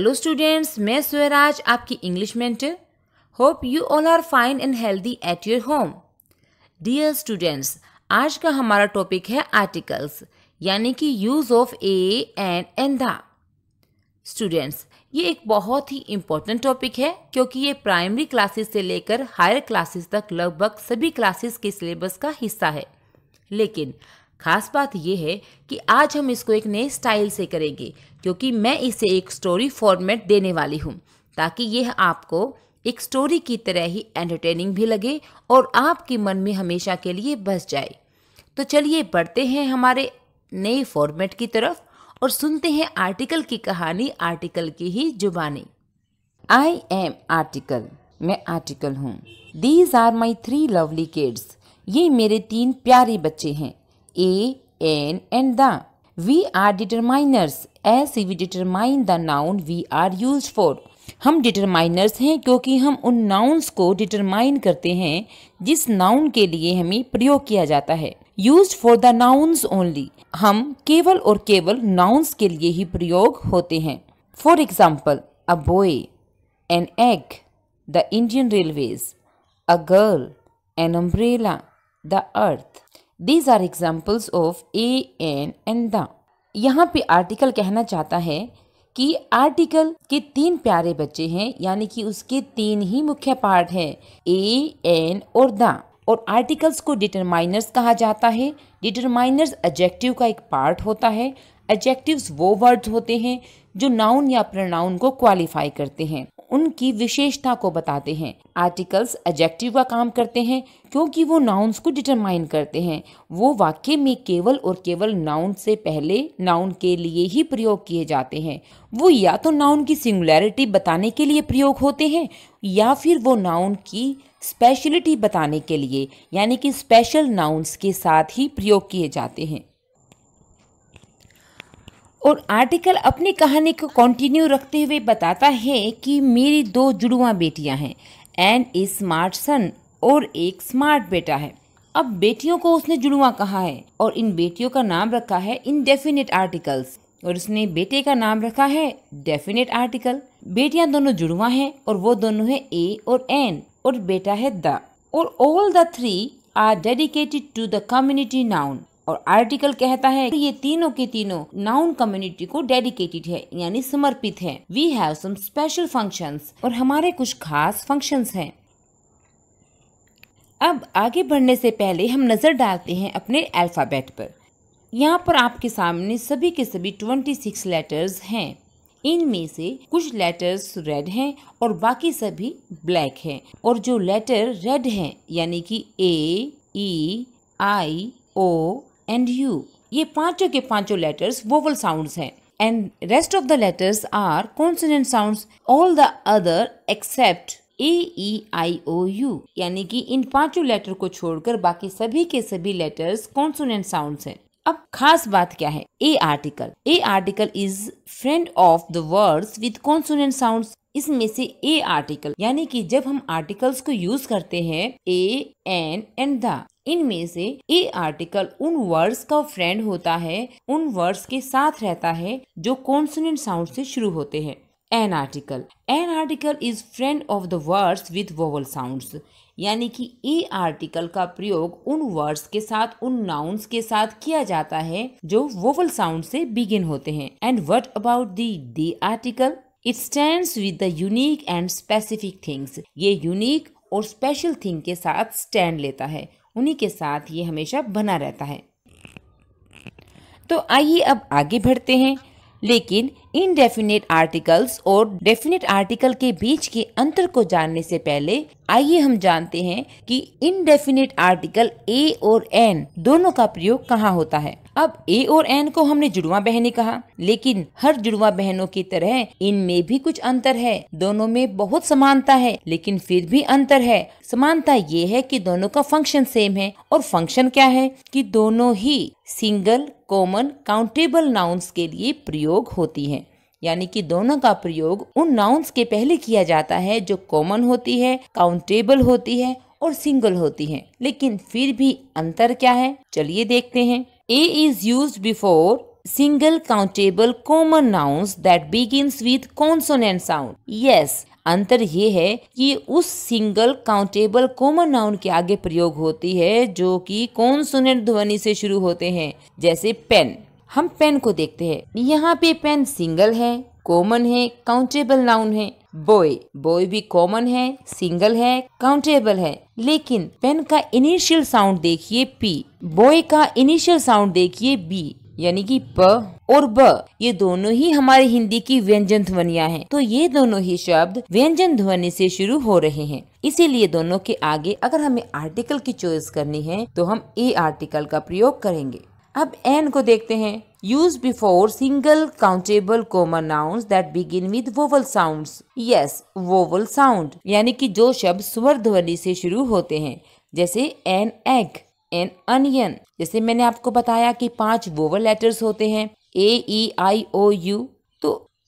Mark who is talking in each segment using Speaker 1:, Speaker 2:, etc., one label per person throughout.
Speaker 1: Hello students मैं स्वराज आपकी English mentor hope you all are fine and healthy at your home dear students आज का हमारा topic है आर्टिकल्स यानी कि use of a and and the students ये एक बहुत ही इम्पोर्टेंट टॉपिक है, क्योंकि ये प्राइमरी क्लासेस से लेकर हायर क्लासेस तक लगभग सभी क्लासेस के सिलेबस का हिस्सा है। लेकिन खास बात यह है कि आज हम इसको एक नए स्टाइल से करेंगे, क्योंकि मैं इसे एक स्टोरी फॉर्मेट देने वाली हूँ, ताकि यह आपको एक स्टोरी की तरह ही एंटरटेनिंग भी लगे और आपके मन में हमेशा के लिए बस जाए। तो चलिए बढ़ते हैं हमारे नए फॉर्मेट की तरफ़ और सुनते हैं आर्टिकल की कहानी आर्टिकल की ही जुबानी। आई एम आर्टिकल मैं आर्टिकल हूँ। These are my three lovely kids ये मेरे तीन प्यारे बच्चे हैं। A an and the we are determiners as we determine the noun we are use for हम डिटरमाइनर्स हैं क्योंकि हम उन नाउन्स को डिटरमाइन करते हैं, जिस नाउन के लिए हमें प्रयोग किया जाता है। Use for the nouns only हम केवल और केवल नाउन्स के लिए ही प्रयोग होते हैं। For example a boy an egg the Indian Railways a girl an umbrella the earth these are examples of a an and the यहाँ पे आर्टिकल कहना चाहता है कि आर्टिकल के तीन प्यारे बच्चे हैं, यानी कि उसके तीन ही मुख्य पार्ट हैं ए एन और द और आर्टिकल्स को डिटरमाइनर्स कहा जाता है। डिटरमाइनर्स एजेक्टिव का एक पार्ट होता है। एजेक्टिव्स वो वर्ड्स होते हैं जो नाउन या प्रनाउन को क्वालिफाई करते हैं। उनकी विशेषता को बताते हैं। आर्टिकल्स एजेक्टिव का काम करते हैं, क्योंकि वो नाउन्स को डिटरमाइन करते हैं। वो वाक्य में केवल और केवल नाउन से पहले नाउन के लिए ही प्रयोग किए जाते हैं। वो या तो नाउन की सिंगुलैरिटी बताने के लिए प्रयोग होते हैं, या फिर वो नाउन की स्पेशलिटी बताने के लिए, यानी कि स्पेशल नाउन्स के साथ ही प्रयोग किए जाते हैं। और आर्टिकल अपनी कहानी को कंटिन्यू रखते हुए बताता है कि मेरी दो जुड़वा बेटियाँ हैं। एंड ए स्मार्ट सन और एक स्मार्ट बेटा है। अब बेटियों को उसने जुड़वा कहा है और इन बेटियों का नाम रखा है इनडेफिनेट आर्टिकल्स और उसने बेटे का नाम रखा है डेफिनेट आर्टिकल बेटियाँ दोनों जुड़वा हैं और वो दोनों है ए और एन और बेटा है द। और all the three are dedicated to the community noun और आर्टिकल कहता है ये तीनों के तीनों नाउन कम्युनिटी को डेडिकेटेड है, यानी समर्पित है। We have some special functions और हमारे कुछ खास फ़ंक्शंस हैं। अब आगे बढ़ने से पहले हम नज़र डालते हैं अपने अल्फ़ाबेट पर। यहाँ पर आपके सामने सभी के सभी ट्वेंटी सिक्स लेटर्स हैं। इनमें से कुछ लेटर्स रेड हैं और बाकी सभी ब्लैक हैं। और जो लेटर रेड हैं, यानी कि ए E I O and you ये पाँचों के पाँचों लेटर्स वोवल साउंड्स हैं. And rest of the letters are consonant sounds all the other except A E I O U यानी कि इन पाँचों लेटर को छोड़कर बाकी सभी के सभी लेटर्स कॉन्सोनेंट साउंड्स हैं. अब खास बात क्या है? A article a article is friend of the words with consonant sounds इसमें से ए आर्टिकल यानी कि जब हम आर्टिकल्स को यूज़ करते हैं ए एन एंड द इनमें से ए आर्टिकल उन वर्ड्स का फ्रेंड होता है, उन वर्ड्स के साथ रहता है, जो कॉन्सोनेंट साउंड से शुरू होते हैं। An article an article is friend of the words with vowel sounds यानी कि ए आर्टिकल का प्रयोग उन वर्ड्स के साथ, उन नाउन्स के साथ किया जाता है, जो वोवल साउंड से बिगिन होते हैं। And what about the the article it stand with the unique and specific things ये यूनिक और स्पेशल थिंग के साथ स्टैंड लेता है। उन्हीं के साथ ये हमेशा बना रहता है। तो आइए अब आगे बढ़ते हैं। लेकिन इनडेफिनेट आर्टिकल्स और डेफिनेट आर्टिकल के बीच के अंतर को जानने से पहले, आइए हम जानते हैं कि इनडेफिनेट आर्टिकल ए और एन दोनों का प्रयोग कहाँ होता है। अब ए और एन को हमने जुड़वा बहने कहा, लेकिन हर जुड़वा बहनों की तरह इनमें भी कुछ अंतर है। दोनों में बहुत समानता है, लेकिन फिर भी अंतर है। समानता ये है कि दोनों का फ़ंक्शन सेम है और फ़ंक्शन क्या है? कि दोनों ही सिंगल कॉमन काउंटेबल नाउन्स के लिए प्रयोग होती हैं। यानी कि दोनों का प्रयोग उन नाउन्स के पहले किया जाता है जो कॉमन होती है काउंटेबल होती है और सिंगल होती है। लेकिन फिर भी अंतर क्या है? चलिए देखते हैं। A is use before single countable common nouns that begins with consonant sound yes अंतर ये है कि उस सिंगल काउंटेबल कॉमन नाउन के आगे प्रयोग होती है जो कि कॉन्सोनेंट ध्वनि से शुरू होते हैं, जैसे पेन हम पेन को देखते हैं। यहाँ पे पेन सिंगल है कॉमन है काउंटेबल नाउन है। बॉय बॉय भी कॉमन है सिंगल है काउंटेबल है। लेकिन पेन का इनिशियल साउंड देखिए पी बॉय का इनिशियल साउंड देखिए बी यानी कि प और ब ये दोनों ही हमारे हिंदी की व्यंजन ध्वनिया हैं। तो ये दोनों ही शब्द व्यंजन ध्वनि से शुरू हो रहे हैं। इसीलिए दोनों के आगे अगर हमें आर्टिकल की चॉइस करनी है तो हम ए आर्टिकल का प्रयोग करेंगे। अब एन को देखते हैं। Use before single countable common nouns that begin with vowel sounds yes vowel sound यानी कि जो शब्द स्वर ध्वनि से शुरू होते हैं, जैसे एन एग एन अनियन जैसे मैंने आपको बताया कि पाँच वोवल लेटर्स होते हैं ए E I O you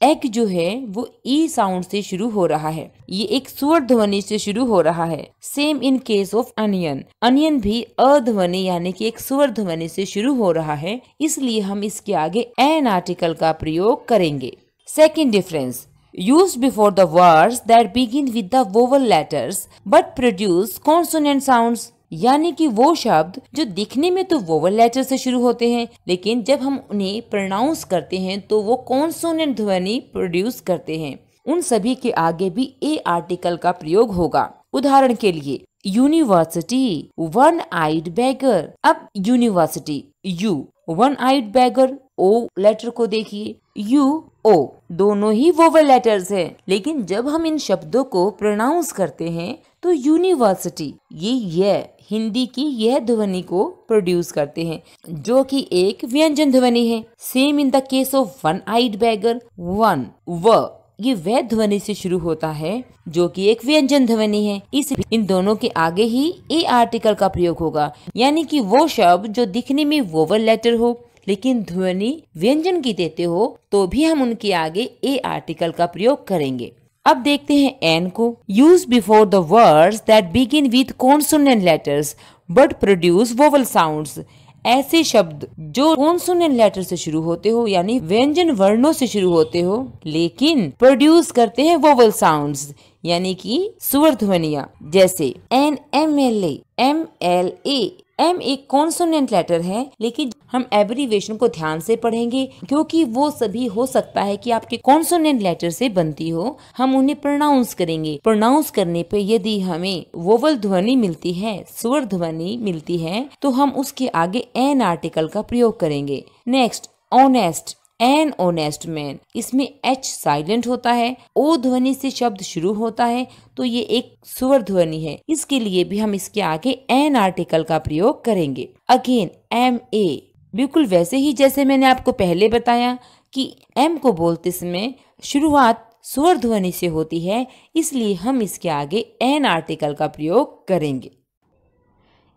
Speaker 1: egg जो है, वो ई साउंड से शुरू हो रहा है। ये एक स्वर ध्वनि से शुरू हो रहा है। Same in case of onion onion भी अध्वनि यानी कि एक स्वर ध्वनि से शुरू हो रहा है, इसलिए हम इसके आगे एन आर्टिकल का प्रयोग करेंगे। Second difference used before the words that begin with the vowel letters but produce consonant sounds. यानी कि वो शब्द जो दिखने में तो वोवल लेटर से शुरू होते हैं, लेकिन जब हम उन्हें प्रोनाउंस करते हैं तो वो कॉन्सोनेंट ध्वनि प्रोड्यूस करते हैं। उन सभी के आगे भी ए आर्टिकल का प्रयोग होगा। उदाहरण के लिए यूनिवर्सिटी वन आइड बैगर अब university U one eyed beggar O letter को देखिए। यू ओ दोनों ही वोवल लेटर्स हैं। लेकिन जब हम इन शब्दों को प्रोनाउंस करते हैं तो यूनिवर्सिटी ये ये हिंदी की यह ध्वनि को प्रोड्यूस करते हैं, जो कि एक व्यंजन ध्वनि है। Same in the case of one eyed beggar one व ये वह ध्वनि से शुरू होता है, जो कि एक व्यंजन ध्वनि है। इस, इन दोनों के आगे ही ए आर्टिकल का प्रयोग होगा, यानी कि वो शब्द जो दिखने में वोवल लेटर हो, लेकिन ध्वनि व्यंजन की देते हो तो भी हम उनके आगे ए आर्टिकल का प्रयोग करेंगे। अब देखते हैं एन को. Use before the words that begin with consonant letters but produce vowel sounds ऐसे शब्द जो कॉन्सोनेंट लेटर से शुरू होते हो, यानी व्यंजन वर्णों से शुरू होते हो, लेकिन प्रोड्यूस करते हैं वोवल साउंड्स यानी कि स्वर ध्वनिया जैसे an M L M L A M एक कॉन्सोनेंट लेटर है, लेकिन हम एब्रीवेशन को ध्यान से पढ़ेंगे, क्योंकि वो सभी हो सकता है कि आपके कॉन्सोनेंट लेटर से बनती हो। हम उन्हें प्रोनाउंस करेंगे। प्रोनाउंस करने पे यदि हमें वोवल ध्वनि मिलती है, स्वर ध्वनि मिलती है तो हम उसके आगे एन आर्टिकल का प्रयोग करेंगे। Next honest an honest man इसमें एच साइलेंट होता है ओ ध्वनि से शब्द शुरू होता है तो ये एक स्वर ध्वनि है। इसके लिए भी हम इसके आगे एन आर्टिकल का प्रयोग करेंगे। अगेन एम ए बिल्कुल वैसे ही जैसे मैंने आपको पहले बताया कि एम को बोलते समय शुरुआत स्वर ध्वनि से होती है, इसलिए हम इसके आगे एन आर्टिकल का प्रयोग करेंगे।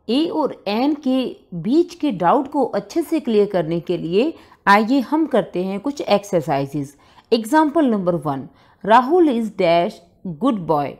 Speaker 1: ए और एन के बीच के डाउट को अच्छे से क्लियर करने के लिए आइए हम करते हैं कुछ exercises example number one Rahul is dash good boy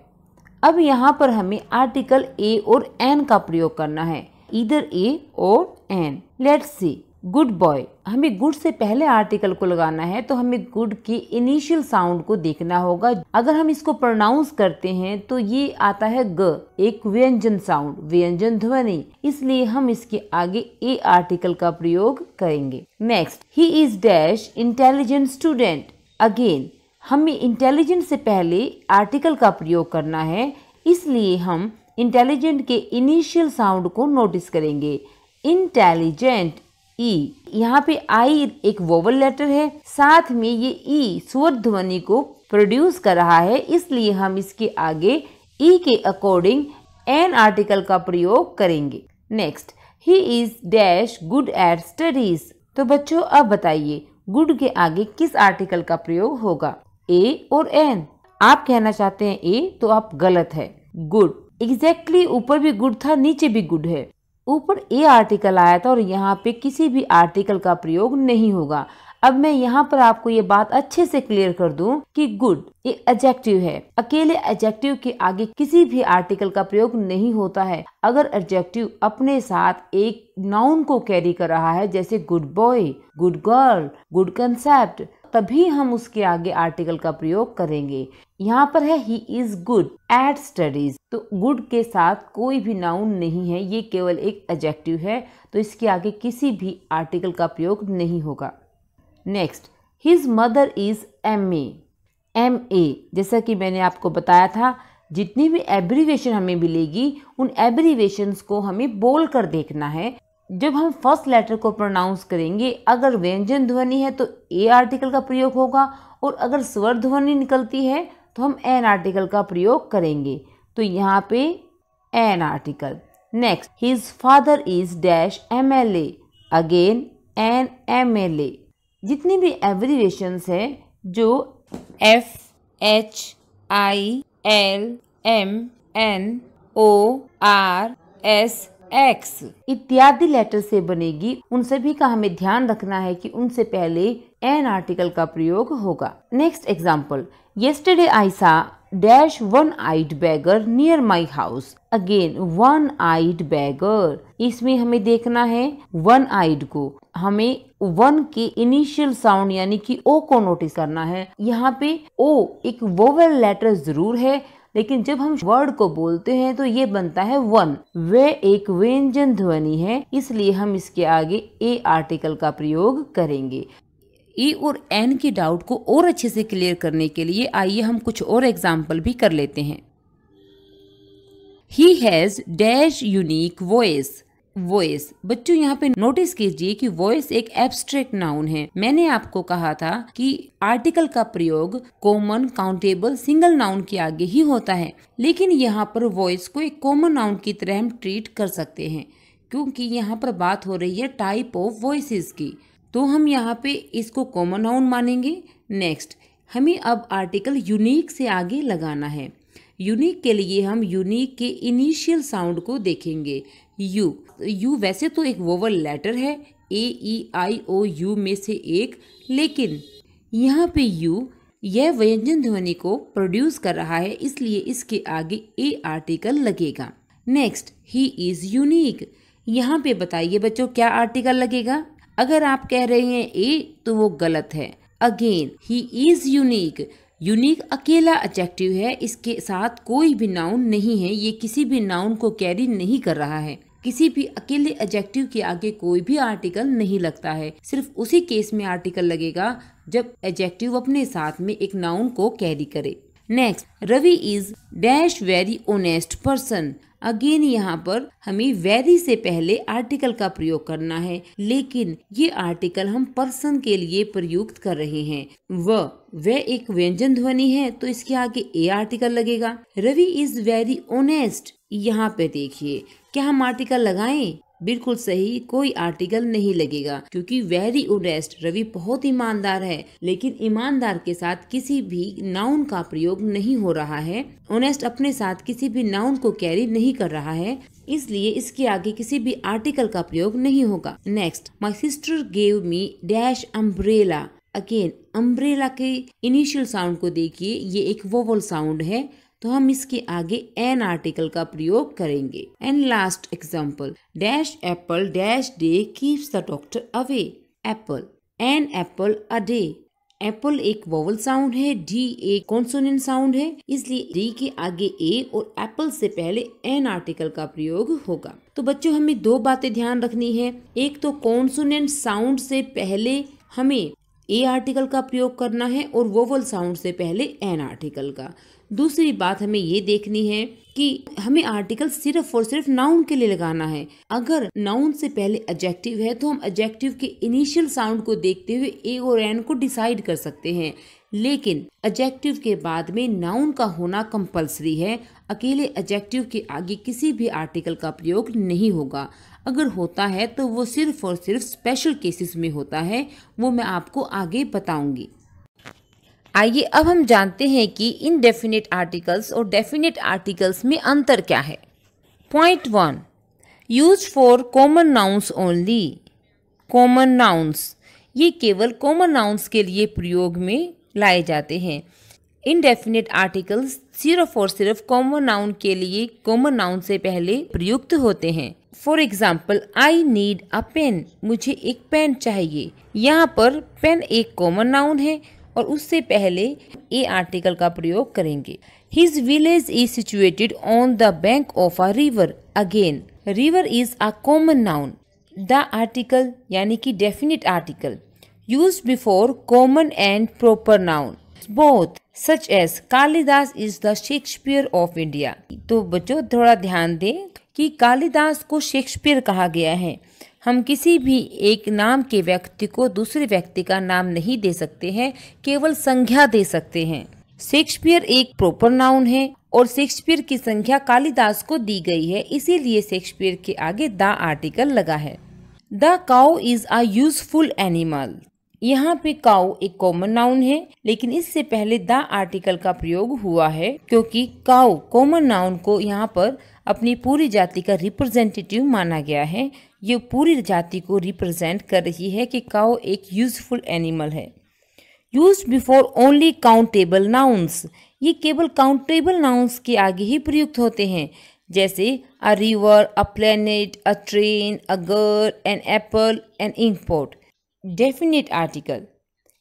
Speaker 1: अब यहाँ पर हमें आर्टिकल ए और एन का प्रयोग करना है। इधर ए और an let's see good boy, हमें गुड से पहले आर्टिकल को लगाना है तो हमें गुड की इनिशियल साउंड को देखना होगा। अगर हम इसको प्रोनाउंस करते हैं तो ये आता है ग, एक व्यंजन साउंड, व्यंजन ध्वनि। इसलिए हम इसके आगे ए आर्टिकल का प्रयोग करेंगे। Next he is dash intelligent student again हमें इंटेलिजेंट से पहले आर्टिकल का प्रयोग करना है, इसलिए हम इंटेलिजेंट के इनिशियल साउंड को नोटिस करेंगे। Intelligent E. यहाँ पे आई एक वोवल लेटर है। साथ में ये ई स्वर ध्वनि को प्रोड्यूस कर रहा है, इसलिए हम इसके आगे ई के अकॉर्डिंग एन आर्टिकल का प्रयोग करेंगे। Next he is dash good at studies तो बच्चों, अब बताइए गुड के आगे किस आर्टिकल का प्रयोग होगा? ए और एन आप कहना चाहते हैं ए तो आप गलत है। गुड एग्जैक्टली ऊपर भी गुड था, नीचे भी गुड है। ऊपर ए आर्टिकल आया था और यहाँ पे किसी भी आर्टिकल का प्रयोग नहीं होगा। अब मैं यहाँ पर आपको ये बात अच्छे से क्लियर कर दूँ कि गुड एक एडजेक्टिव है। अकेले एडजेक्टिव के आगे किसी भी आर्टिकल का प्रयोग नहीं होता है। अगर एडजेक्टिव अपने साथ एक नाउन को कैरी कर रहा है, जैसे good boy good girl good concept तभी हम उसके आगे आर्टिकल का प्रयोग करेंगे। यहाँ पर है he is good at studies तो गुड के साथ कोई भी नाउन नहीं है, ये केवल एक एडजेक्टिव है तो इसके आगे किसी भी आर्टिकल का प्रयोग नहीं होगा। Next his mother is M A M A जैसा कि मैंने आपको बताया था, जितनी भी एब्रीवेशन हमें मिलेगी, उन एब्रीवेशंस को हमें बोल कर देखना है। जब हम फ़र्स्ट लेटर को प्रोनाउंस करेंगे, अगर व्यंजन ध्वनि है तो ए आर्टिकल का प्रयोग होगा, और अगर स्वर ध्वनि निकलती है तो हम एन आर्टिकल का प्रयोग करेंगे। तो यहाँ पे an article next his father is dash M L A again an M L A जितनी भी एब्रीवेशंस है, जो F H I L M N O R S X इत्यादि लेटर से बनेगी, उन सभी का हमें ध्यान रखना है कि उनसे पहले एन आर्टिकल का प्रयोग होगा। Next example saw dash one eyed beggar near my house again one eyed beggar इसमें हमें देखना है वन आइड को। हमें वन के इनिशियल साउंड यानी कि ओ को नोटिस करना है। यहाँ पे ओ एक वोवेल लेटर ज़रूर है, लेकिन जब हम वर्ड को बोलते हैं तो ये बनता है वन वे एक व्यंजन ध्वनि है, इसलिए हम इसके आगे ए आर्टिकल का प्रयोग करेंगे। ई e और एन के डाउट को और अच्छे से क्लियर करने के लिए आइए हम कुछ और एग्ज़ाम्पल भी कर लेते हैं। He has dash unique voice voice बच्चों, यहाँ पे नोटिस कीजिए कि वॉइस एक एब्स्ट्रैक्ट नाउन है। मैंने आपको कहा था कि आर्टिकल का प्रयोग कॉमन काउंटेबल सिंगल नाउन के आगे ही होता है। लेकिन यहाँ पर वॉइस को एक कॉमन नाउन की तरह हम ट्रीट कर सकते हैं, क्योंकि यहाँ पर बात हो रही है टाइप ऑफ़ वॉइस की। तो हम यहाँ पे इसको कॉमन नाउन मानेंगे। नेक्स्ट हमें अब आर्टिकल यूनिक से आगे लगाना है। यूनिक के लिए हम यूनिक के इनिशियल साउंड को देखेंगे। यू यू वैसे तो एक वोवल लेटर है। ए ई आई ओ यू में से एक, लेकिन यहाँ पे यू यह व्यंजन ध्वनि को प्रोड्यूस कर रहा है, इसलिए इसके आगे ए आर्टिकल लगेगा। नेक्स्ट ही इज़ यूनिक यहाँ पे बताइए बच्चों, क्या आर्टिकल लगेगा? अगर आप कह रहे हैं ए तो वो गलत है। Again he is unique unique अकेला एडजेक्टिव है। इसके साथ कोई भी नाउन नहीं है। ये किसी भी नाउन को कैरी नहीं कर रहा है। किसी भी अकेले एडजेक्टिव के आगे कोई भी आर्टिकल नहीं लगता है। सिर्फ़ उसी केस में आर्टिकल लगेगा जब एडजेक्टिव अपने साथ में एक नाउन को कैरी करे। Next Ravi is dash very honest person again यहाँ पर हमें वेरी से पहले आर्टिकल का प्रयोग करना है, लेकिन ये आर्टिकल हम पर्सन के लिए प्रयुक्त कर रहे हैं। वह वह एक व्यंजन ध्वनि है तो इसके आगे ए आर्टिकल लगेगा। रवि इज़ वेरी ओनेस्ट यहाँ पे देखिए, क्या हम आर्टिकल लगाएँ? बिल्कुल सही, कोई आर्टिकल नहीं लगेगा, क्योंकि वेरी ओनेस्ट रवि बहुत ईमानदार है, लेकिन ईमानदार के साथ किसी भी नाउन का प्रयोग नहीं हो रहा है। ओनेस्ट अपने साथ किसी भी नाउन को कैरी नहीं कर रहा है, इसलिए इसके आगे किसी भी आर्टिकल का प्रयोग नहीं होगा। Next my sister gave me dash umbrella again umbrella के इनिशियल साउंड को देखिए, ये एक वोवल साउंड है। तो हम इसके आगे एन आर्टिकल का प्रयोग करेंगे। And last example dash apple dash day keeps the doctor away apple an apple a day apple एक वोवल साउंड है डी एक कॉन्सोनेंट साउंड है, इसलिए डी के आगे ए और एप्पल से पहले एन आर्टिकल का प्रयोग होगा। तो बच्चों, हमें दो बातें ध्यान रखनी है। एक तो कॉन्सोनेंट साउंड से पहले हमें ए आर्टिकल का प्रयोग करना है और वोवल साउंड से पहले एन आर्टिकल का। दूसरी बात हमें ये देखनी है कि हमें आर्टिकल सिर्फ़ और सिर्फ़ नाउन के लिए लगाना है। अगर नाउन से पहले एडजेक्टिव है तो हम एडजेक्टिव के इनिशियल साउंड को देखते हुए ए और एन को डिसाइड कर सकते हैं। लेकिन एडजेक्टिव के बाद में नाउन का होना कंपलसरी है। अकेले एडजेक्टिव के आगे किसी भी आर्टिकल का प्रयोग नहीं होगा। अगर होता है तो वो सिर्फ़ और सिर्फ़ स्पेशल केसेस में होता है। वो मैं आपको आगे बताऊँगी। आइए, अब हम जानते हैं कि इनडेफिनेट आर्टिकल्स और डेफिनेट आर्टिकल्स में अंतर क्या है। Point one use for common nouns only common nouns ये केवल कॉमन नाउन्स के लिए प्रयोग में लाए जाते हैं। इनडेफिनेट आर्टिकल्स सिर्फ़ और सिर्फ़ कॉमन नाउन के लिए कॉमन नाउन से पहले प्रयुक्त होते हैं। For example I need a pen मुझे एक पेन चाहिए। यहाँ पर पेन एक कॉमन नाउन है। और उससे पहले ए आर्टिकल का प्रयोग करेंगे। His village is situated on the bank of a river again river is a common noun the article यानी कि definite article use before common and proper noun both such as Kalidas is the Shakespeare of India तो बच्चों, थोड़ा ध्यान दें कि कालिदास को Shakespeare कहा गया है। हम किसी भी एक नाम के व्यक्ति को दूसरे व्यक्ति का नाम नहीं दे सकते हैं, केवल संज्ञा दे सकते हैं। शेक्सपियर एक प्रॉपर नाउन है और शेक्सपियर की संख्या कालिदास को दी गई है, इसीलिए शेक्सपियर के आगे द आर्टिकल लगा है। The cow is a useful animal. यहाँ पे काउ एक कॉमन नाउन है, लेकिन इससे पहले द आर्टिकल का प्रयोग हुआ है, क्योंकि काउ कॉमन नाउन को यहाँ पर अपनी पूरी जाति का रिप्रेजेंटेटिव माना गया है। ये पूरी जाति को रिप्रेजेंट कर रही है कि काउ एक यूजफुल एनिमल है। Use before only countable nouns ये केवल काउंटेबल नाउन्स के आगे ही प्रयुक्त होते हैं, जैसे a river a planet a train a girl an apple an ink definite article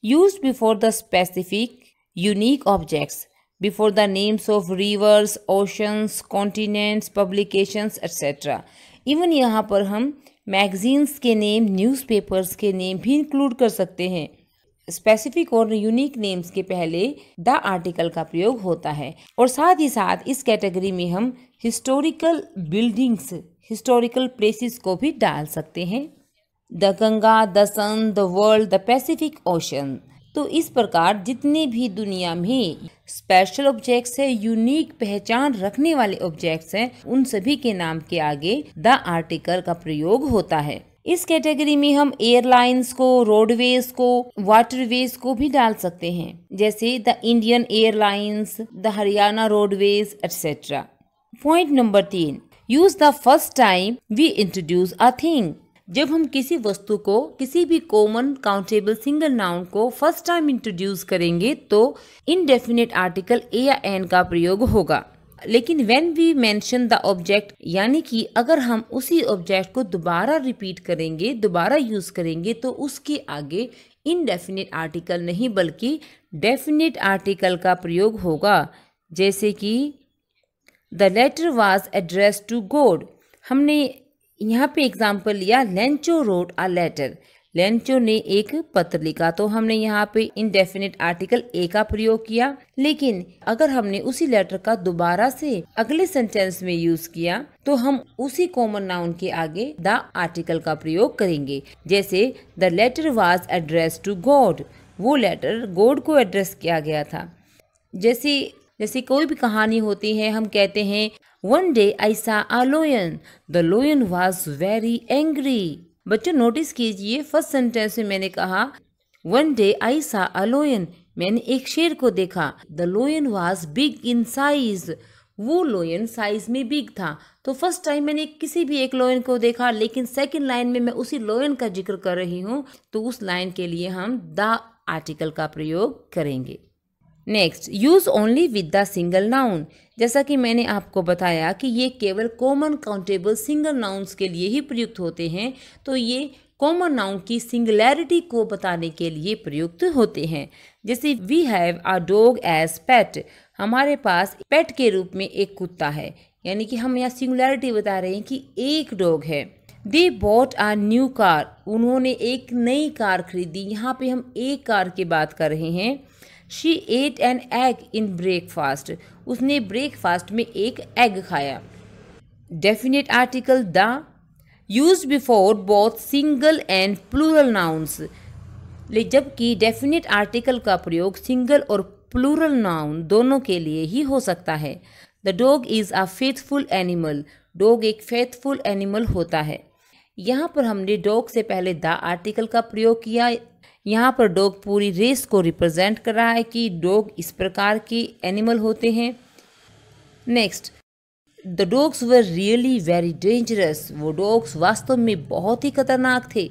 Speaker 1: use before the specific unique objects before the names of rivers, oceans, continents, publications, etc. Even यहाँ पर हम magazines के name newspapers के name भी include कर सकते हैं। Specific और यूनिक नेम्स के पहले द आर्टिकल का प्रयोग होता है। और साथ ही साथ इस कैटेगरी में हम हिस्टोरिकल बिल्डिंग्स हिस्टोरिकल प्लेसेस को भी डाल सकते हैं। The Ganga, the sun, the world, the Pacific Ocean. तो इस प्रकार जितने भी दुनिया में स्पेशल ऑब्जेक्ट्स है यूनिक पहचान रखने वाले ऑब्जेक्ट्स हैं, उन सभी के नाम के आगे द आर्टिकल का प्रयोग होता है। इस कैटेगरी में हम एयरलाइंस को रोडवेज़ को वाटरवेज को भी डाल सकते हैं, जैसे the Indian Airlines the Haryana Roadways etcetera point number तीन use the first time we introduce a thing जब हम किसी वस्तु को, किसी भी कॉमन काउंटेबल सिंगल नाउन को फ़र्स्ट टाइम इंट्रोड्यूस करेंगे तो इनडेफिनेट आर्टिकल ए या एन का प्रयोग होगा। लेकिन when we mention the object यानी कि अगर हम उसी ऑब्जेक्ट को दोबारा रिपीट करेंगे, दोबारा यूज़ करेंगे तो उसके आगे इनडेफिनेट आर्टिकल नहीं, बल्कि डेफिनेट आर्टिकल का प्रयोग होगा। जैसे कि the letter was address to God हमने यहाँ पे एग्ज़ाम्पल लिया Lencho wrote a letter Lencho ने एक पत्र लिखा तो हमने यहाँ पे इनडेफिनेट आर्टिकल ए का प्रयोग किया। लेकिन अगर हमने उसी लेटर का दोबारा से अगले सेंटेंस में यूज़ किया तो हम उसी कॉमन नाउन के आगे द आर्टिकल का प्रयोग करेंगे। जैसे the letter was address to God वो लेटर गॉड को एड्रेस किया गया था। जैसे जैसे कोई भी कहानी होती है, हम कहते हैं one day I saw a lion the lion was very angry बच्चों नोटिस कीजिए फ़र्स्ट सेंटेंस में मैंने कहा one day I saw a लोयन मैंने एक शेर को देखा। The lion was big in size वो लोयन साइज़ में बिग था। तो फ़र्स्ट टाइम मैंने किसी भी एक लोयन को देखा, लेकिन सेकंड लाइन में मैं उसी लोयन का ज़िक्र कर रही हूँ। तो उस लाइन के लिए हम द आर्टिकल का प्रयोग करेंगे। Next use only with the single noun जैसा कि मैंने आपको बताया कि ये केवल कॉमन काउंटेबल सिंगल नाउन्स के लिए ही प्रयुक्त होते हैं तो ये कॉमन नाउन की सिंगुलैरिटी को बताने के लिए प्रयुक्त होते हैं। जैसे we have a dog as pet हमारे पास पेट के रूप में एक कुत्ता है, यानी कि हम यहाँ सिंगुलैरिटी बता रहे हैं कि एक डॉग है। They bought a new car उन्होंने एक नई कार खरीदी। यहाँ पे हम एक कार की बात कर रहे हैं। She ate an egg in breakfast उसने ब्रेकफास्ट में एक एग खाया। Definite article the. Use before both singular and plural nouns जबकि डेफिनेट आर्टिकल का प्रयोग सिंगल और प्लूरल नाउन दोनों के लिए ही हो सकता है। The dog is a faithful animal dog एक फेथफुल एनिमल होता है। यहाँ पर हमने डॉग से पहले द आर्टिकल का प्रयोग किया। यहाँ पर डॉग पूरी रेस को रिप्रेजेंट कर रहा है कि डॉग इस प्रकार के एनिमल होते हैं। Next, the dogs were really very dangerous. वो डॉग्स वास्तव में बहुत ही खतरनाक थे।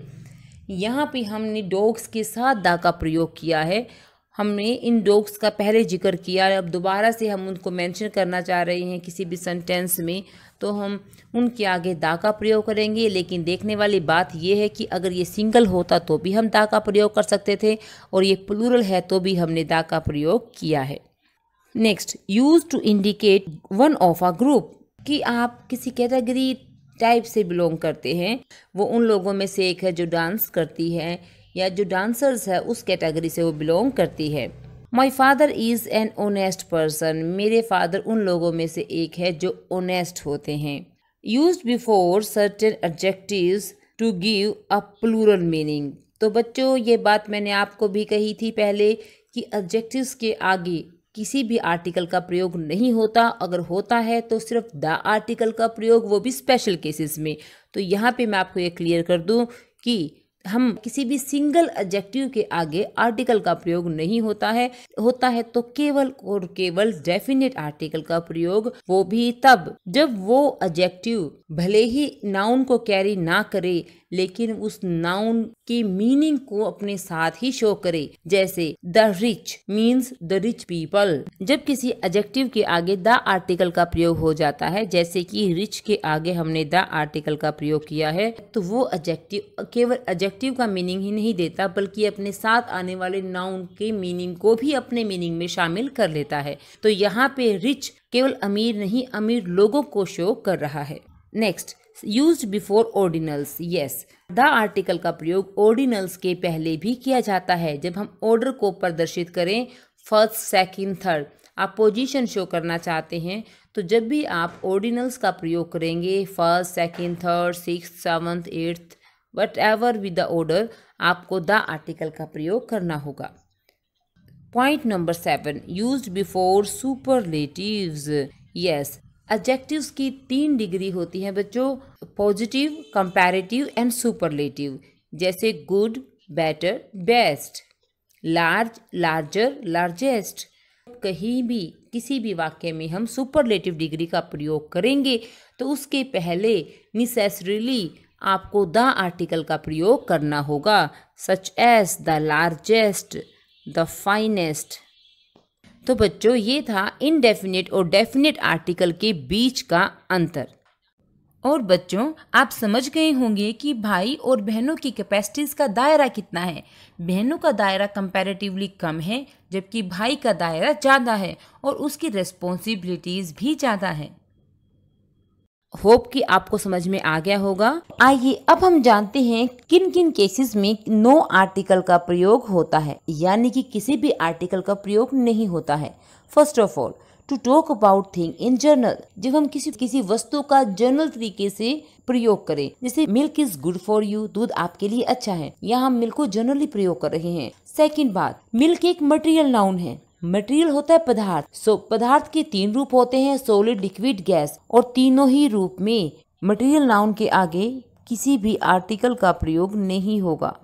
Speaker 1: यहाँ पे हमने डॉग्स के साथ दा का प्रयोग किया है। हमने इन डॉग्स का पहले ज़िक्र किया है। अब दोबारा से हम उनको मेंशन करना चाह रहे हैं किसी भी सेंटेंस में। तो हम उनके आगे दा का प्रयोग करेंगे, लेकिन देखने वाली बात यह है कि अगर ये सिंगल होता तो भी हम दा का प्रयोग कर सकते थे, और ये प्लूरल है तो भी हमने दा का प्रयोग किया है। Next, use to indicate one of a group, कि आप किसी कैटेगरी टाइप से बिलोंग करते हैं, वो उन लोगों में से एक है जो डांस करती है, या जो डांसर्स है उस कैटेगरी से वो बिलोंग करती है। My father is an honest person मेरे फादर उन लोगों में से एक है जो ओनेस्ट होते हैं। Use before certain adjective to give a plural meaning तो बच्चों, ये बात मैंने आपको भी कही थी पहले कि एडजेक्टिव्स के आगे किसी भी आर्टिकल का प्रयोग नहीं होता। अगर होता है तो सिर्फ़ द आर्टिकल का प्रयोग, वो भी स्पेशल केसेस में। तो यहाँ पे मैं आपको ये क्लियर कर दूँ कि हम किसी भी सिंगल एडजेक्टिव के आगे आर्टिकल का प्रयोग नहीं होता है। होता है तो केवल और केवल डेफिनेट आर्टिकल का प्रयोग, वो भी तब, जब वो एडजेक्टिव भले ही नाउन को कैरी ना करे लेकिन उस नाउन की मीनिंग को अपने साथ ही शो करे, जैसे the rich means the rich people जब किसी एडजेक्टिव के आगे द आर्टिकल का प्रयोग हो जाता है, जैसे कि रिच के आगे हमने द आर्टिकल का प्रयोग किया है तो वो एडजेक्टिव केवल एडजेक्टिव का मीनिंग ही नहीं देता, बल्कि अपने साथ आने वाले नाउन के मीनिंग को भी अपने मीनिंग में शामिल कर लेता है। तो यहाँ पे रिच केवल अमीर नहीं, अमीर लोगों को शो कर रहा है। Next use before ordinals yes the article का प्रयोग ऑर्डिनल्स के पहले भी किया जाता है। जब हम ऑर्डर को प्रदर्शित करें फ़र्स्ट सेकंड थर्ड आप पोजीशन शो करना चाहते हैं तो जब भी आप ऑर्डिनल्स का प्रयोग करेंगे first second third six seventh eighth whatever with the order आपको द आर्टिकल का प्रयोग करना होगा। Point number seven use before superlatives yes adjectives की तीन डिग्री होती हैं बच्चों पॉजिटिव कंपैरेटिव एंड सुपरलेटिव जैसे good better best large larger largest कहीं भी, किसी भी वाक्य में हम सुपरलेटिव डिग्री का प्रयोग करेंगे तो उसके पहले निसेसरीली आपको द आर्टिकल का प्रयोग करना होगा such as the largest the finest तो बच्चों, ये था इनडेफिनेट और डेफिनेट आर्टिकल के बीच का अंतर। और बच्चों, आप समझ गए होंगे कि भाई और बहनों की कैपेसिटीज़ का दायरा कितना है। बहनों का दायरा कंपैरेटिवली कम है, जबकि भाई का दायरा ज़्यादा है और उसकी रिस्पॉन्सिबिलिटीज़ भी ज़्यादा है। होप कि आपको समझ में आ गया होगा। आइए, अब हम जानते हैं किन किन केसेस में नो आर्टिकल का प्रयोग होता है, यानी कि किसी भी आर्टिकल का प्रयोग नहीं होता है। First of all to talk about thing in general जब हम किसी किसी वस्तु का जर्नल तरीके से प्रयोग करें, जैसे milk is good for you दूध आपके लिए अच्छा है यहाँ हम मिल्क को जनरली प्रयोग कर रहे हैं। सेकेंड बात मिल्क एक मटेरियल नाउन है। मटेरियल होता है पदार्थ। सो पदार्थ के तीन रूप होते हैं सोलिड लिक्विड गैस और तीनों ही रूप में मटेरियल नाउन के आगे किसी भी आर्टिकल का प्रयोग नहीं होगा।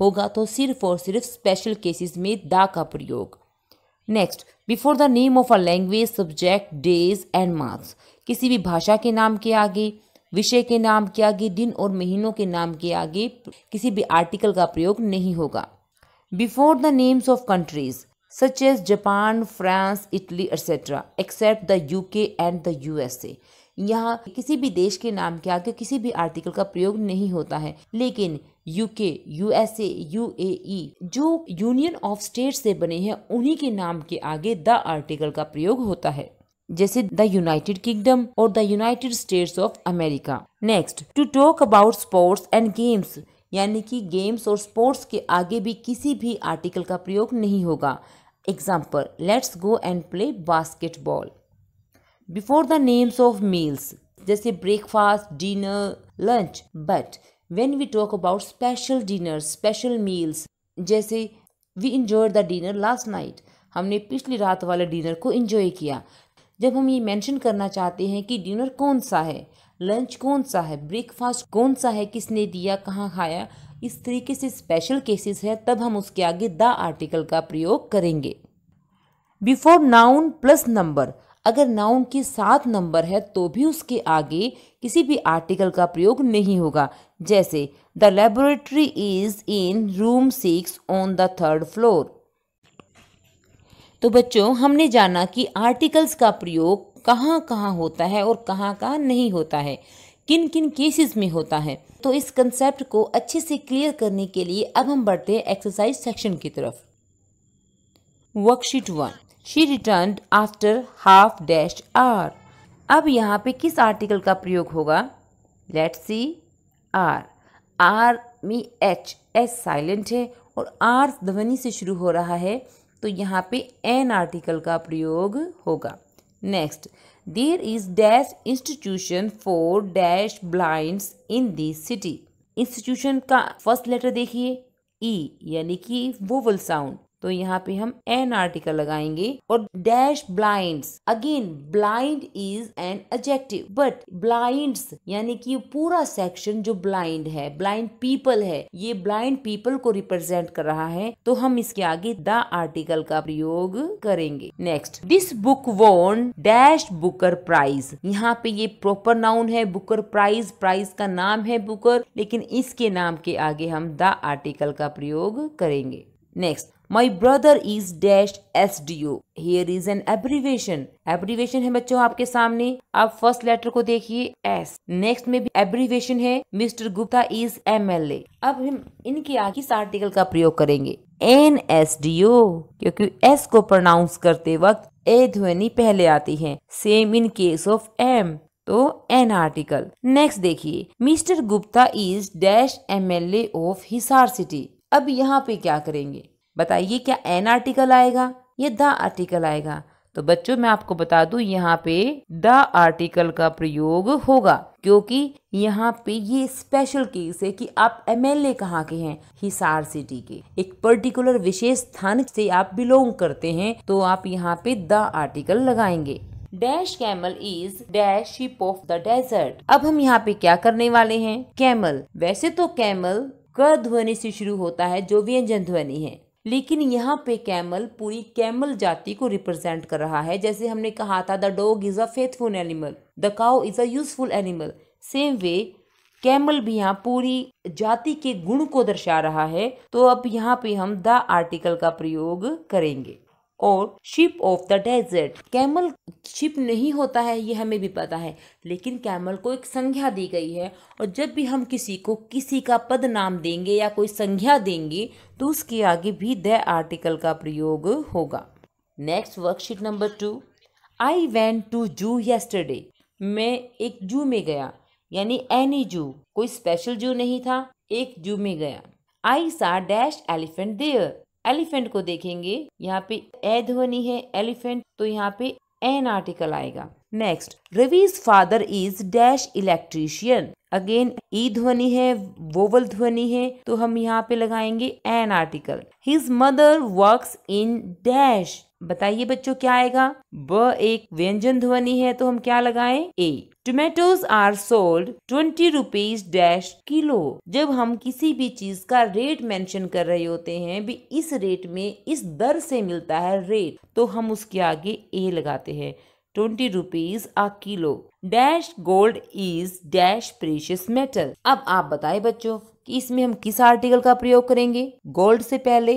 Speaker 1: होगा तो सिर्फ़ और सिर्फ़ स्पेशल केसेस में दा का प्रयोग। Next before the name of a language subject days and months किसी भी भाषा के नाम के आगे, विषय के नाम के आगे, दिन और महीनों के नाम के आगे किसी भी आर्टिकल का प्रयोग नहीं होगा। Before the names of countries such as Japan, France, Italy, etc. except the UK and the USA. यहाँ किसी भी देश के नाम के आगे किसी भी आर्टिकल का प्रयोग नहीं होता है लेकिन यूके यूएसए यूएई जो यूनियन ऑफ़ स्टेट से बने हैं उन्हीं के नाम के आगे द आर्टिकल का प्रयोग होता है जैसे द यूनाइटेड किंगडम और the United States of America next to talk about sports and games यानी कि गेम्स और स्पोर्ट्स के आगे भी किसी भी आर्टिकल का प्रयोग नहीं होगा Example, let's go and play basketball. Before the names of meals, जैसे breakfast, dinner, lunch. But when we talk about special dinners, special meals, जैसे we enjoyed the dinner last night. हमने पिछली रात वाले डिनर को एंजॉय किया जब हम ये मेंशन करना चाहते हैं कि डिनर कौन सा है लंच कौन सा है ब्रेकफास्ट कौन सा है किसने दिया कहाँ खाया इस तरीके से स्पेशल केसेस है, तब हम उसके आगे द आर्टिकल का प्रयोग करेंगे। बिफोर नाउन प्लस नंबर अगर नाउन के सात नंबर है तो भी उसके आगे किसी भी आर्टिकल का प्रयोग नहीं होगा। जैसे the laboratory is in room six on the third floor तो बच्चों, हमने जाना कि आर्टिकल्स का प्रयोग कहाँ कहाँ होता है और कहाँ कहाँ नहीं होता है। किन किन केसेस में होता है। तो इस कंसेप्ट को अच्छे से क्लियर करने के लिए अब हम बढ़ते हैं एक्सरसाइज सेक्शन की तरफ़। Worksheet one she return after half dash hour अब यहाँ पे किस आर्टिकल का प्रयोग होगा? लेट सी आर आर मी एच एस साइलेंट है और आर ध्वनि से शुरू हो रहा है तो यहाँ पे एन आर्टिकल का प्रयोग होगा। Next there is dash institution for dash blinds in this city institution का फ़र्स्ट लेटर देखिए ई e, यानी कि वोवल साउंड तो यहाँ पे हम एन आर्टिकल लगाएँगे और dash blind again blind is an adjective but blind यानी कि पूरा सेक्शन जो ब्लाइंड है ब्लाइंड पीपल है, ये ब्लाइंड पीपल को रिप्रेजेंट कर रहा है तो हम इसके आगे द आर्टिकल का प्रयोग करेंगे। Next this book won dash Booker prize यहाँ पे ये प्रॉपर नाउन है बुकर प्राइज प्राइज का नाम है बुकर लेकिन इसके नाम के आगे हम द आर्टिकल का प्रयोग करेंगे। Next my brother is dash S D O here is an abbreviation abbreviation है बच्चों आपके सामने। आप फ़र्स्ट लेटर को देखिए एस नेक्स्ट में भी एब्रीवेशन है। Mister Gupta is M L A अब हम इनके आगे किस आर्टिकल का प्रयोग करेंगे। एन एस डी ओ क्योंकि एस को प्रोनाउंस करते वक्त ए ध्वनि पहले आती है। Same in case of M तो एन आर्टिकल नेक्स्ट देखिए। Mister Gupta is dash M L A of Hisar city अब यहाँ पे क्या करेंगे? बताइए क्या एन आर्टिकल आएगा या द आर्टिकल आएगा? तो बच्चों, मैं आपको बता दूँ, यहाँ पे द आर्टिकल का प्रयोग होगा, क्योंकि यहाँ पे ये स्पेशल केस है कि आप एमएलए कहाँ के हैं? हिसार सिटी के। एक पर्टिकुलर विशेष स्थान से आप बिलोंग करते हैं तो आप यहाँ पे द आर्टिकल लगाएँगे। Dash camel is dash ship of the desert अब हम यहाँ पे क्या करने वाले हैं? कैमल वैसे तो कैमल क ध्वनि से शुरू होता है, जो व्यंजन ध्वनि है। लेकिन यहाँ पे कैमल पूरी कैमल जाति को रिप्रेजेंट कर रहा है। जैसे हमने कहा था the dog is a faithful animal the cow is a useful animal same way camel भी यहाँ पूरी जाति के गुण को दर्शा रहा है। तो अब यहाँ पे हम द आर्टिकल का प्रयोग करेंगे। और ship of the desert camel ship नहीं होता है, ये हमें भी पता है। लेकिन कैमल को एक संज्ञा दी गई है और जब भी हम किसी को किसी का पद नाम देंगे या कोई संज्ञा देंगे तो उसके आगे भी द आर्टिकल का प्रयोग होगा। Next worksheet number two I went to zoo yesterday मैं एक जू में गया, यानी एनी जू कोई स्पेशल जू नहीं था, एक जू में गया। आई saw dash elephant there elephant को देखेंगे। यहाँ पे ए ध्वनि है, एलिफेंट तो यहाँ पे एन आर्टिकल आएगा। Next Ravi's father is dash electrician. Again, E ध्वनि है, वोवल ध्वनि है तो हम यहाँ पे लगाएँगे an article. His mother works in dash. बताइए बच्चों, क्या आएगा? ब एक व्यंजन ध्वनि है तो हम क्या लगाएँ? A. Tomatoes are sold twenty rupees dash kilo जब हम किसी भी चीज़ का रेट मेंशन कर रहे होते हैं, भी इस रेट में इस दर से मिलता है रेट तो हम उसके आगे ए लगाते हैं. Twenty rupees a kilo dash gold is dash precious metal अब आप बताए बच्चों, कि इसमें हम किस आर्टिकल का प्रयोग करेंगे? गोल्ड से पहले?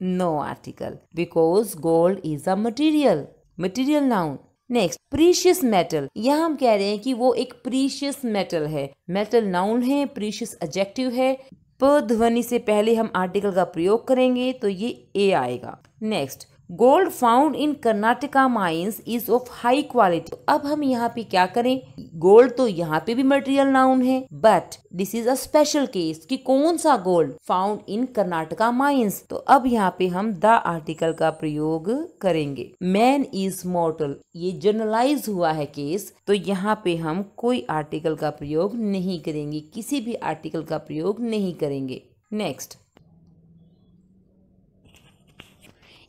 Speaker 1: No article because gold is a material material noun next precious metal यहाँ हम कह रहे हैं कि वो एक प्रीशियस मेटल है। मेटल नाउन है प्रीशियस एडजेक्टिव है। प ध्वनि से पहले हम आर्टिकल का प्रयोग करेंगे तो ये ए आएगा। Next gold found in Karnataka mines is of high quality अब हम यहाँ पे क्या करें? गोल्ड तो यहाँ पे भी मटेरियल नाउन है but this is a special case कि कौन सा gold found in Karnataka mines तो अब यहाँ पे हम द आर्टिकल का प्रयोग करेंगे। मैन इज़ मॉर्टल ये जनरलाइज हुआ है केस तो यहाँ पे हम कोई आर्टिकल का प्रयोग नहीं करेंगे, किसी भी आर्टिकल का प्रयोग नहीं करेंगे। नेक्स्ट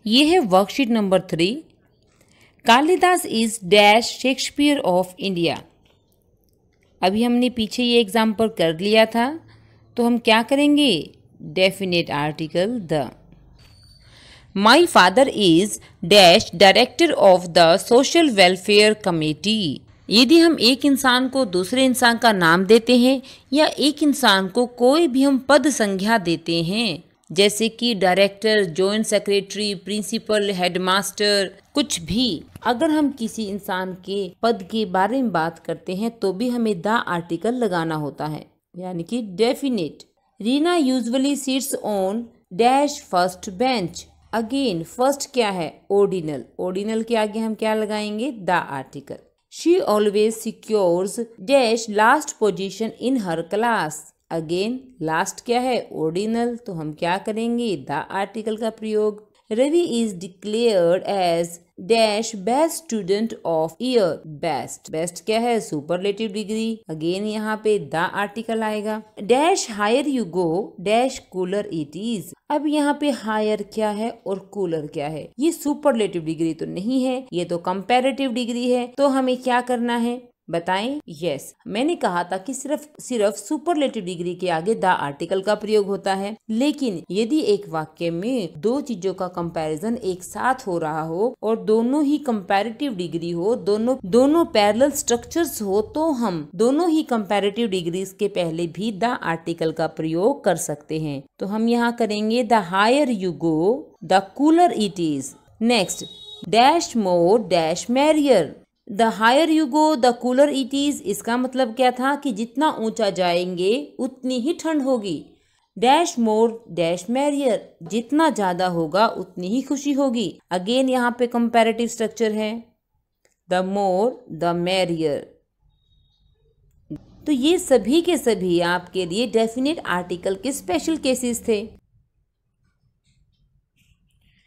Speaker 1: ये है worksheet number three Kalidas is dash Shakespeare of India अभी हमने पीछे ये एग्ज़ाम्पल कर लिया था तो हम क्या करेंगे? Definite article the my father is dash director of the social welfare committee यदि हम एक इंसान को दूसरे इंसान का नाम देते हैं या एक इंसान को कोई भी हम पद संज्ञा देते हैं जैसे कि director joint secretary principal headmaster कुछ भी। अगर हम किसी इंसान के पद के बारे में बात करते हैं तो भी हमें द आर्टिकल लगाना होता है, यानी कि definite Reena usually sits on dash first bench again first क्या है? ओर्डिनल ओर्डिनल के आगे हम क्या लगाएँगे? The article she always secures dash last position in her class again last क्या है? ओर्डिनल तो हम क्या करेंगे? द आर्टिकल का प्रयोग। Ravi is declared as dash best student of year best best क्या है? सुपरलेटिव डिग्री अगेन यहाँ पे द आर्टिकल आएगा। Dash higher you go dash cooler it is अब यहाँ पे हायर क्या है और कूलर क्या है? ये सुपरलेटिव डिग्री तो नहीं है, ये तो कंपेरेटिव डिग्री है। तो हमें क्या करना है? बताएँ? यस मैंने कहा था कि सिर्फ़ सिर्फ़ सुपरलेटिव डिग्री के आगे द आर्टिकल का प्रयोग होता है। लेकिन यदि एक वाक्य में दो चीज़ों का कंपैरिजन एक साथ हो रहा हो और दोनों ही कंपैरेटिव डिग्री हो, दोनों दोनों पैरेलल स्ट्रक्चर्स हो तो हम दोनों ही कंपैरेटिव डिग्रीज के पहले भी द आर्टिकल का प्रयोग कर सकते हैं। तो हम यहाँ करेंगे the higher you go the cooler it is next dash more dash merrier the higher you go the cooler it is इसका मतलब क्या था कि जितना ऊँचा जाएँगे, उतनी ही ठंड होगी। डैश मोर डैश मैरियर जितना ज़्यादा होगा, उतनी ही खुशी होगी। अगेन यहाँ पे कंपैरेटिव स्ट्रक्चर है। द मोर द मैरियर तो ये सभी के सभी आपके लिए डेफिनेट आर्टिकल के स्पेशल केसेस थे।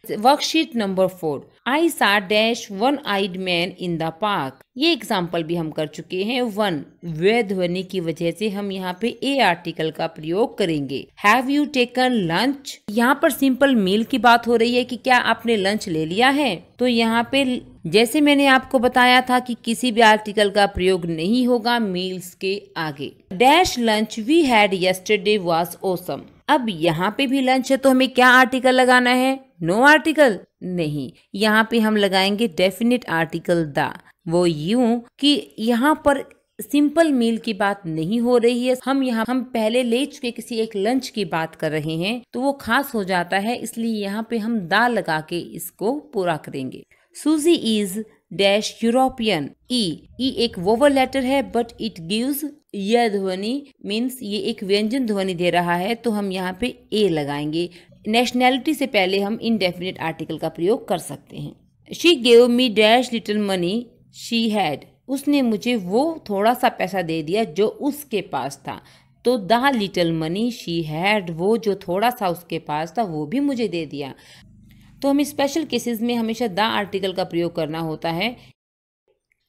Speaker 1: Worksheet number four I saw dash one eyed man in the park ये एग्ज़ाम्पल भी हम कर चुके हैं वन वे ध्वनि की वजह से हम यहाँ पे ए आर्टिकल का प्रयोग करेंगे। हैव यू टेकन लंच यहाँ पर सिंपल मील की बात हो रही है कि क्या आपने लंच ले लिया है? तो यहाँ पे जैसे मैंने आपको बताया था कि किसी भी आर्टिकल का प्रयोग नहीं होगा मील्स के आगे। Dash lunch we had yesterday was awesome अब यहाँ पे भी लंच है तो हमें क्या आर्टिकल लगाना है? नो no आर्टिकल नहीं, यहाँ पे हम लगाएँगे डेफिनेट आर्टिकल द वो यूँ कि यहाँ पर सिंपल मील की बात नहीं हो रही है। हम यहाँ, हम पहले ले चुके किसी एक लंच की बात कर रहे हैं तो वो खास हो जाता है, इसलिए यहाँ पे हम दा लगा के इसको पूरा करेंगे। Suzy is dash European E E एक वोवल लेटर है बट इट गिव्स यह ध्वनि मीन्स ये एक व्यंजन ध्वनि दे रहा है तो हम यहाँ पे ए लगाएँगे। नेशनैलिटी से पहले हम इनडेफिनेट आर्टिकल का प्रयोग कर सकते हैं। She gave me dash little money she had उसने मुझे वो थोड़ा सा पैसा दे दिया जो उसके पास था। तो the little money she had वो जो थोड़ा सा उसके पास था, वो भी मुझे दे दिया। तो हम स्पेशल केसेस में हमेशा द आर्टिकल का प्रयोग करना होता है।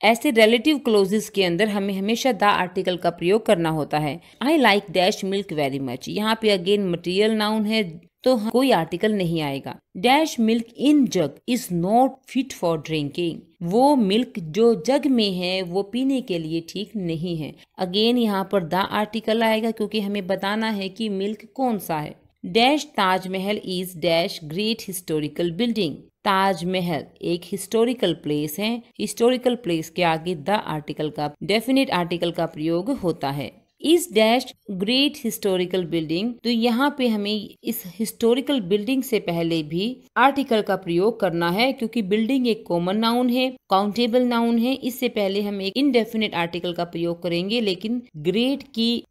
Speaker 1: ऐसे रिलेटिव क्लोजेस के अंदर हमें हमेशा द आर्टिकल का प्रयोग करना होता है। I like dash milk very much यहाँ पे अगेन मटेरियल नाउन है तो कोई आर्टिकल नहीं आएगा। Dash milk in jug is not fit for drinking वो मिल्क जो जग में है, वो पीने के लिए ठीक नहीं है। अगेन यहाँ पर द आर्टिकल आएगा, क्योंकि हमें बताना है कि मिल्क कौन सा है। Dash Taj Mahal is dash great historical building. Taj Mahal एक हिस्टोरिकल प्लेस है। हिस्टोरिकल प्लेस के आगे द आर्टिकल का, डेफिनेट आर्टिकल का प्रयोग होता है। इस डैश ग्रेट हिस्टोरिकल बिल्डिंग तो यहाँ पे हमें इस हिस्टोरिकल बिल्डिंग से पहले भी आर्टिकल का प्रयोग करना है, क्योंकि बिल्डिंग एक कॉमन नाउन है, काउंटेबल नाउन है। इससे पहले हम एक इनडेफिनेट आर्टिकल का प्रयोग करेंगे, लेकिन ग्रेट की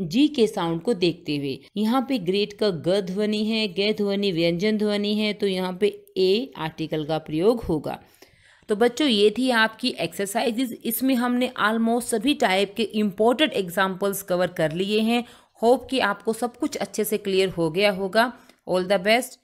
Speaker 1: जी के साउंड को देखते हुए। यहाँ पे ग्रेट का ग ध्वनि है, ग ध्वनि व्यंजन ध्वनि है तो यहाँ पे ए आर्टिकल का प्रयोग होगा। तो बच्चों, ये थी आपकी एक्सरसाइजेज इसमें हमने ऑलमोस्ट सभी टाइप के इम्पोर्टेंट एग्जाम्पल्स कवर कर लिए हैं। होप कि आपको सब कुछ अच्छे से क्लियर हो गया होगा। All the best